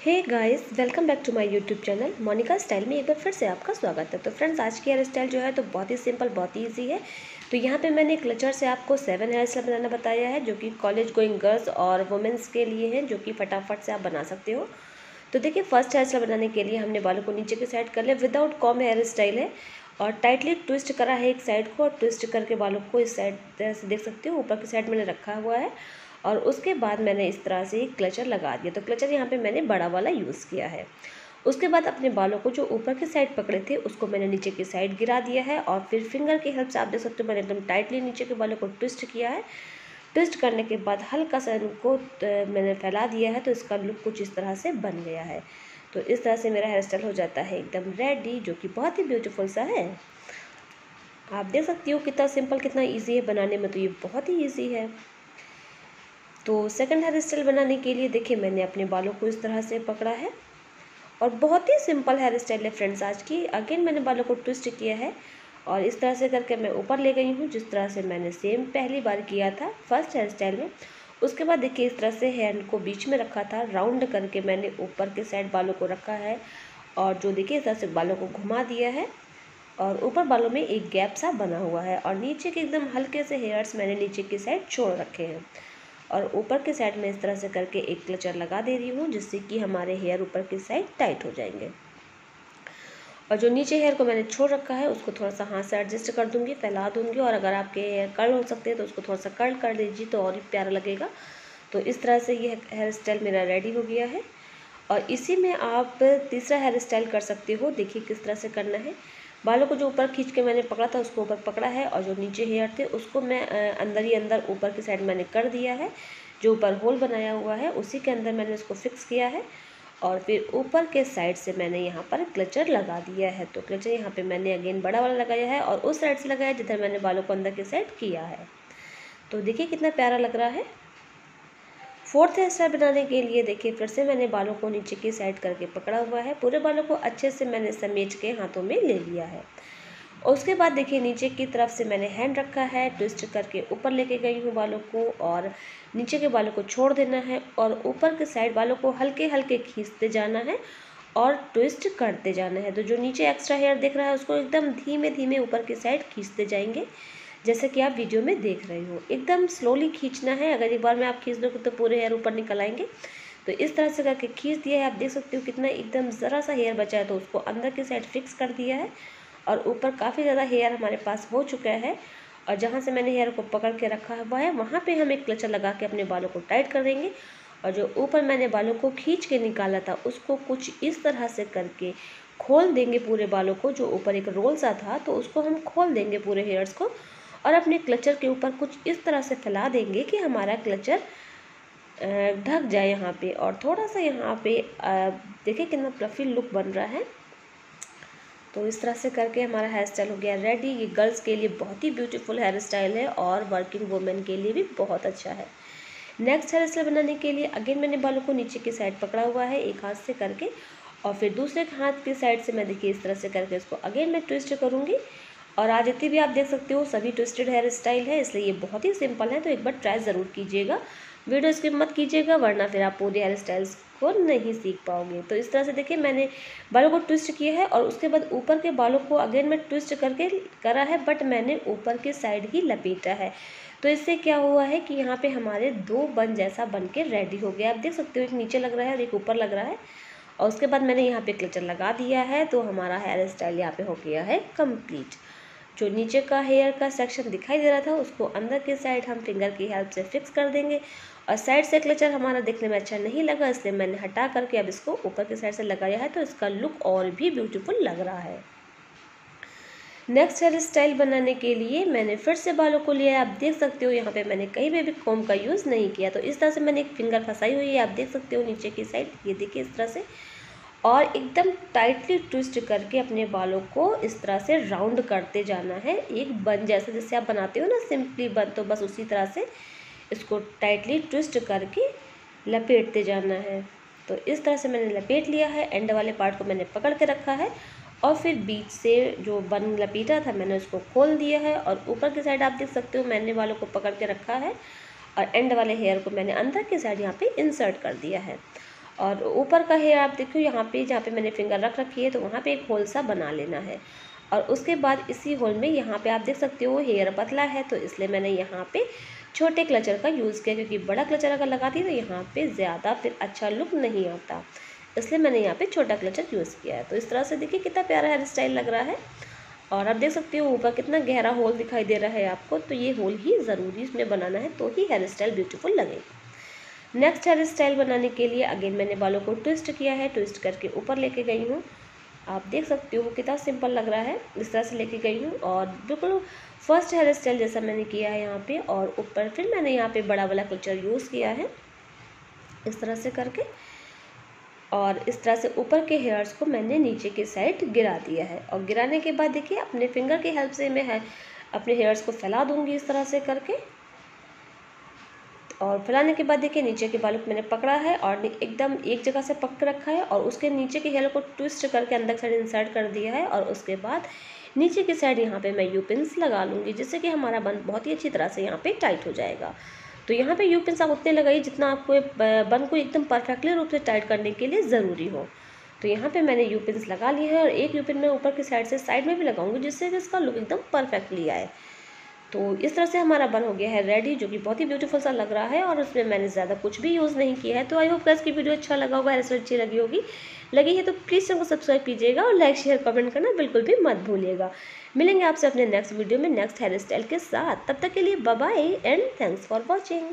Hey guys welcome back to my YouTube channel Monika style में एक बार फिर से आपका स्वागत है। तो फ्रेंड्स आज की हेयर स्टाइल जो है तो बहुत ही सिंपल बहुत ही इजी है। तो यहाँ पे मैंने क्लचर से आपको सेवन हेयर स्टाइल बनाना बताया है, जो कि कॉलेज गोइंग गर्ल्स और वुमेंस के लिए हैं, जो कि फटाफट से आप बना सकते हो। तो देखिए फ़र्स्ट हेयर स्टाइल बनाने के लिए हमने बालों को नीचे की साइड कर लिया। विदाउट कॉम हेयर स्टाइल है और टाइटली ट्विस्ट करा है एक साइड को और ट्विस्ट करके बालों को इस साइड से देख सकते हो, ऊपर की साइड मैंने रखा हुआ है। और उसके बाद मैंने इस तरह से क्लचर लगा दिया। तो क्लचर यहाँ पे मैंने बड़ा वाला यूज़ किया है। उसके बाद अपने बालों को जो ऊपर की साइड पकड़े थे, उसको मैंने नीचे की साइड गिरा दिया है और फिर फिंगर की हेल्प से आप देख सकते हो, मैंने एकदम टाइटली नीचे के बालों को ट्विस्ट किया है। ट्विस्ट करने के बाद हल्का सा इनको मैंने फैला दिया है तो इसका लुक कुछ इस तरह से बन गया है। तो इस तरह से मेरा हेयर स्टाइल हो जाता है एकदम रेडी, जो कि बहुत ही ब्यूटीफुल सा है। आप देख सकती हो कितना सिंपल, कितना इजी है बनाने में तो ये बहुत ही इजी है। तो सेकंड हेयर स्टाइल बनाने के लिए देखिए, मैंने अपने बालों को इस तरह से पकड़ा है। और बहुत ही सिंपल हेयर स्टाइल है फ्रेंड्स आज की अगेन मैंने बालों को ट्विस्ट किया है। और इस तरह से करके मैं ऊपर ले गई हूँ, जिस तरह से मैंने सेम पहली बार किया था फ़र्स्ट हेयर स्टाइल में। उसके बाद देखिए, इस तरह से हेयर को बीच में रखा था राउंड करके मैंने ऊपर के साइड बालों को रखा है। और जो देखिए, इस तरह से बालों को घुमा दिया है। और ऊपर बालों में एक गैप सा बना हुआ है। और नीचे के एकदम हल्के से हेयर्स मैंने नीचे की साइड छोड़ रखे हैं। और ऊपर के साइड में इस तरह से करके एक क्लचर लगा दे रही हूँ, जिससे कि हमारे हेयर ऊपर की साइड टाइट हो जाएँगे। और जो नीचे हेयर को मैंने छोड़ रखा है, उसको थोड़ा सा हाथ से एडजस्ट कर दूँगी, फैला दूँगी। और अगर आपके हेयर कर्ल हो सकते हैं तो उसको थोड़ा सा कर्ल कर दीजिए तो और ही प्यारा लगेगा। तो इस तरह से ये हेयर स्टाइल मेरा रेडी हो गया है। और इसी में आप तीसरा हेयर स्टाइल कर सकते हो। देखिए किस तरह से करना है। बालों को जो ऊपर खींच के मैंने पकड़ा था, उसको ऊपर पकड़ा है और जो नीचे हेयर थे, उसको मैं अंदर ही अंदर ऊपर की साइड मैंने कर दिया है। जो ऊपर होल बनाया हुआ है, उसी के अंदर मैंने उसको फिक्स किया है और फिर ऊपर के साइड से मैंने यहाँ पर क्लचर लगा दिया है। तो क्लचर यहाँ पे मैंने अगेन बड़ा वाला लगाया है और उस साइड से लगाया जिधर मैंने बालों को अंदर की साइड किया है। तो देखिए कितना प्यारा लग रहा है। फोर्थ हेयर स्टाइल बनाने के लिए देखिए, फिर से मैंने बालों को नीचे की साइड करके पकड़ा हुआ है। पूरे बालों को अच्छे से मैंने समेट के हाथों में ले लिया है। और उसके बाद देखिए, नीचे की तरफ़ से मैंने हैंड रखा है ट्विस्ट करके ऊपर लेके गई हूँ बालों को और नीचे के बालों को छोड़ देना है और ऊपर के साइड बालों को हल्के हल्के खींचते जाना है और ट्विस्ट करते जाना है। तो जो नीचे एक्स्ट्रा हेयर दिख रहा है, उसको एकदम धीमे धीमे ऊपर की साइड खींचते जाएँगे। जैसे कि आप वीडियो में देख रहे हो। एकदम स्लोली खींचना है। अगर एक बार में आप खींच दोगे तो पूरे हेयर ऊपर निकल आएँगे। तो इस तरह से करके खींच दिया है। आप देख सकते हो कितना एकदम ज़रा सा हेयर बचा है। तो उसको अंदर की साइड फिक्स कर दिया है। और ऊपर काफ़ी ज़्यादा हेयर हमारे पास हो चुका है। और जहाँ से मैंने हेयर को पकड़ के रखा हुआ है, वहाँ पे हम एक क्लचर लगा के अपने बालों को टाइट कर देंगे। और जो ऊपर मैंने बालों को खींच के निकाला था, उसको कुछ इस तरह से करके खोल देंगे पूरे बालों को। जो ऊपर एक रोल सा था तो उसको हम खोल देंगे पूरे हेयर्स को। और अपने क्लचर के ऊपर कुछ इस तरह से फैला देंगे कि हमारा क्लचर ढक जाए यहाँ पे। और थोड़ा सा यहाँ पे देखिए कितना प्लफी लुक बन रहा है। तो इस तरह से करके हमारा हेयर स्टाइल हो गया रेडी ये गर्ल्स के लिए बहुत ही ब्यूटीफुल हेयर स्टाइल है और वर्किंग वुमेन के लिए भी बहुत अच्छा है। नेक्स्ट हेयर स्टाइल बनाने के लिए अगेन मैंने बालों को नीचे की साइड पकड़ा हुआ है, एक हाथ से करके। और फिर दूसरे हाथ की साइड से मैं देखिए इस तरह से करके इसको अगेन मैं ट्विस्ट करूँगी। और आज इतनी भी आप देख सकते हो, सभी ट्विस्टेड हेयर स्टाइल है, इसलिए ये बहुत ही सिंपल है तो एक बार ट्राई ज़रूर कीजिएगा। वीडियो स्किप मत कीजिएगा, वरना फिर आप पूरे हेयर स्टाइल्स को नहीं सीख पाओगे। तो इस तरह से देखिए, मैंने बालों को ट्विस्ट किया है और उसके बाद ऊपर के बालों को अगेन मैं ट्विस्ट करके करा है बट मैंने ऊपर के साइड ही लपेटा है। तो इससे क्या हुआ है कि यहाँ पे हमारे दो बन जैसा बन के रेडी हो गया। आप देख सकते हो, एक नीचे लग रहा है और एक ऊपर लग रहा है। और उसके बाद मैंने यहाँ पे क्लचर लगा दिया है तो हमारा हेयर स्टाइल यहाँ पे हो गया है कंप्लीट जो नीचे का हेयर का सेक्शन दिखाई दे रहा था, उसको अंदर की साइड हम फिंगर की हेल्प से फिक्स कर देंगे। और साइड से क्लचर हमारा देखने में अच्छा नहीं लगा, इसलिए मैंने हटा करके अब इसको ऊपर की साइड से लगाया है तो इसका लुक और भी ब्यूटीफुल लग रहा है। नेक्स्ट हेयर स्टाइल बनाने के लिए, मैंने फिर से बालों को लिया है। आप देख सकते हो, यहाँ पे मैंने कहीं भी भी कॉम का यूज़ नहीं किया। तो इस तरह से मैंने एक फिंगर फंसाई हुई है, आप देख सकते हो नीचे की साइड ये देखिए इस तरह से और एकदम टाइटली ट्विस्ट करके अपने बालों को इस तरह से राउंड करते जाना है। एक बन जैसे जैसे आप बनाते हो ना सिंपली बन तो बस उसी तरह से इसको टाइटली ट्विस्ट करके लपेटते जाना है। तो इस तरह से मैंने लपेट लिया है। एंड वाले पार्ट को मैंने पकड़ के रखा है और फिर बीच से जो बन लपेटा था, मैंने उसको खोल दिया है और ऊपर की साइड आप देख सकते हो, मैंने वालों को पकड़ के रखा है और एंड वाले हेयर को मैंने अंदर की साइड यहाँ पे इंसर्ट कर दिया है। और ऊपर का हेयर आप देखो यहाँ पे, जहाँ पे मैंने फिंगर रख रखी है तो वहाँ पे एक होल सा बना लेना है। और उसके बाद इसी होल में यहाँ पे आप देख सकते हो हेयर पतला है तो इसलिए मैंने यहाँ पे छोटे क्लचर का यूज़ किया, क्योंकि बड़ा क्लचर अगर लगाती तो यहाँ पे ज़्यादा फिर अच्छा लुक नहीं आता। इसलिए मैंने यहाँ पे छोटा क्लचर यूज़ किया है। तो इस तरह से देखिए, कितना प्यारा हेयर स्टाइल लग रहा है। और आप देख सकते हो, ऊपर कितना गहरा होल दिखाई दे रहा है आपको तो ये होल ही ज़रूरी इसमें बनाना है तो ही हेयर स्टाइल ब्यूटीफुल लगेगी। नेक्स्ट हेयर स्टाइल बनाने के लिए अगेन मैंने बालों को ट्विस्ट किया है ट्विस्ट करके ऊपर लेके गई हूँ। आप देख सकते हो कितना सिंपल लग रहा है। इस तरह से लेके गई हूँ और बिल्कुल फ़र्स्ट हेयर स्टाइल जैसा मैंने किया है यहाँ पे और ऊपर फिर मैंने यहाँ पे बड़ा वाला कल्चर यूज़ किया है। इस तरह से करके और इस तरह से ऊपर के हेयर्स को मैंने नीचे की साइड गिरा दिया है। और गिराने के बाद देखिए, अपने फिंगर की हेल्प से मैं अपने हेयर्स को फैला दूँगी इस तरह से करके। और फैलाने के बाद देखिए नीचे के बालों को मैंने पकड़ा है और एकदम एक जगह से पकड़ रखा है और उसके नीचे के हेयर को ट्विस्ट करके अंदर साइड इंसर्ट कर दिया है और उसके बाद नीचे की साइड यहाँ पे मैं यू पिन्स लगा लूँगी, जिससे कि हमारा बन बहुत ही अच्छी तरह से यहाँ पे टाइट हो जाएगा। तो यहाँ पे यू पिन्स आप उतने लगाइए जितना आपको बन को एकदम परफेक्टली रूप से टाइट करने के लिए ज़रूरी हो। तो यहाँ पे मैंने यू पिन्स लगा लिए हैं और एक यू पिन मैं ऊपर की साइड से साइड में भी लगाऊँगी, जिससे कि इसका लुक एकदम परफेक्टली आए। तो इस तरह से हमारा बन हो गया है रेडी, जो कि बहुत ही ब्यूटीफुल सा लग रहा है और उसमें मैंने ज़्यादा कुछ भी यूज़ नहीं किया है। तो आई होप गैस की वीडियो अच्छा लगा होगा ऐसे अच्छी लगी होगी। लगी है तो प्लीज़ चैनल को सब्सक्राइब कीजिएगा और लाइक शेयर कमेंट करना बिल्कुल भी मत भूलिएगा। मिलेंगे आपसे अपने नेक्स्ट वीडियो में नेक्स्ट हेयर स्टाइल के साथ। तब तक के लिए bye and thanks for watching